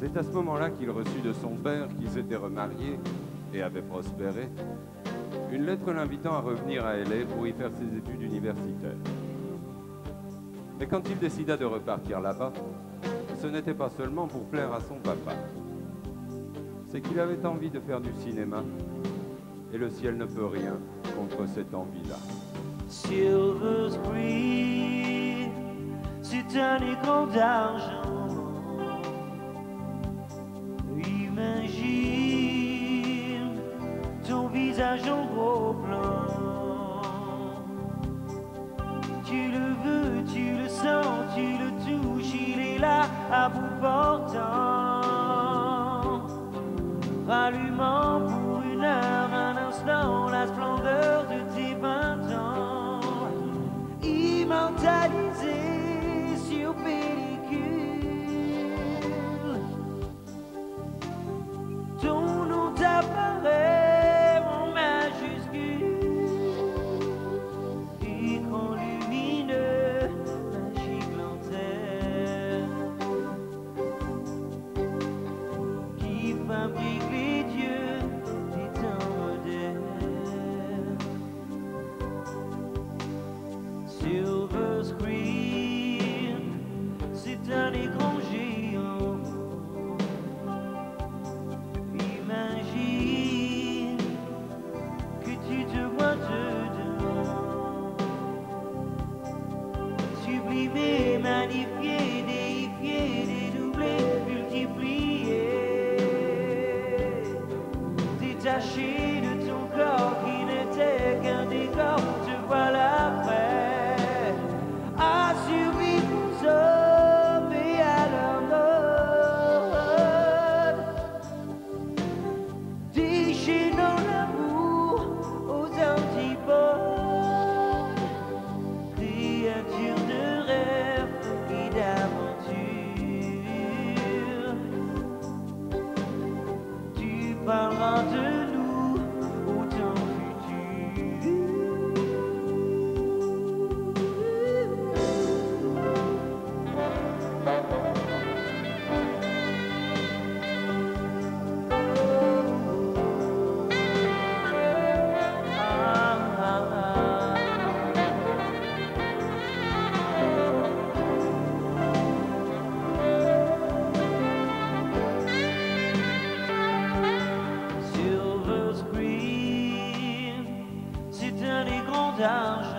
C'est à ce moment-là qu'il reçut de son père, qui s'était remarié et avait prospéré, une lettre l'invitant à revenir à LA pour y faire ses études universitaires. Mais quand il décida de repartir là-bas, ce n'était pas seulement pour plaire à son papa. C'est qu'il avait envie de faire du cinéma. Et le ciel ne peut rien contre cette envie-là. Silver un écran d'argent. Rallumant pour une heure, un instant, la splendeur de tes vingt ans. Immortalisé sur pellicule. Ton nom t'apparaît en majuscule. Écran lumineux, magique lanterne qui fabrique Sublimé, magnifié, déifié, dédoublé, multiplié. Détaché de ton corps qui n'était qu'un décor, te voilà prêt à survivre aux hommes et à leur mode. Déchaînant l'amour aux antipodes about our écran